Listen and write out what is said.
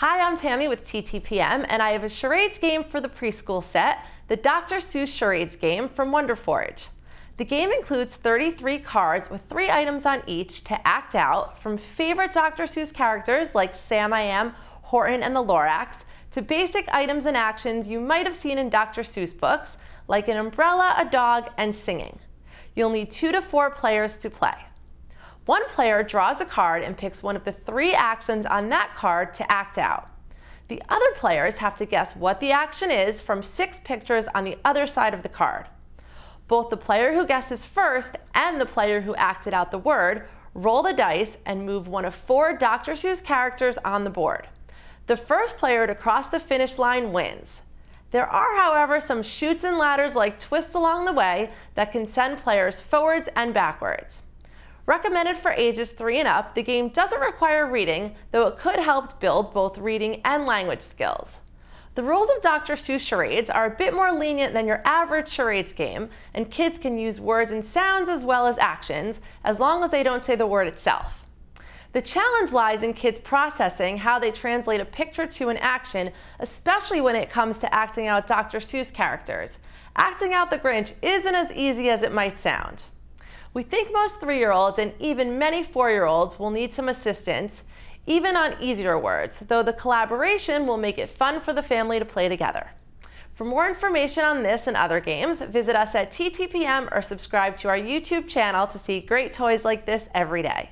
Hi, I'm Tammy with TTPM, and I have a charades game for the preschool set, the Dr. Seuss Charades game from Wonder Forge. The game includes 33 cards with three items on each to act out, from favorite Dr. Seuss characters like Sam I Am, Horton, and the Lorax, to basic items and actions you might have seen in Dr. Seuss books, like an umbrella, a dog, and singing. You'll need two to four players to play. One player draws a card and picks one of the three actions on that card to act out. The other players have to guess what the action is from six pictures on the other side of the card. Both the player who guesses first and the player who acted out the word roll the dice and move one of four Dr. Seuss characters on the board. The first player to cross the finish line wins. There are, however, some chutes and ladders like twists along the way that can send players forwards and backwards. Recommended for ages 3 and up, the game doesn't require reading, though it could help build both reading and language skills. The rules of Dr. Seuss charades are a bit more lenient than your average charades game, and kids can use words and sounds as well as actions, as long as they don't say the word itself. The challenge lies in kids processing how they translate a picture to an action, especially when it comes to acting out Dr. Seuss characters. Acting out the Grinch isn't as easy as it might sound. We think most three-year-olds and even many four-year-olds will need some assistance, even on easier words, though the collaboration will make it fun for the family to play together. For more information on this and other games, visit us at TTPM or subscribe to our YouTube channel to see great toys like this every day.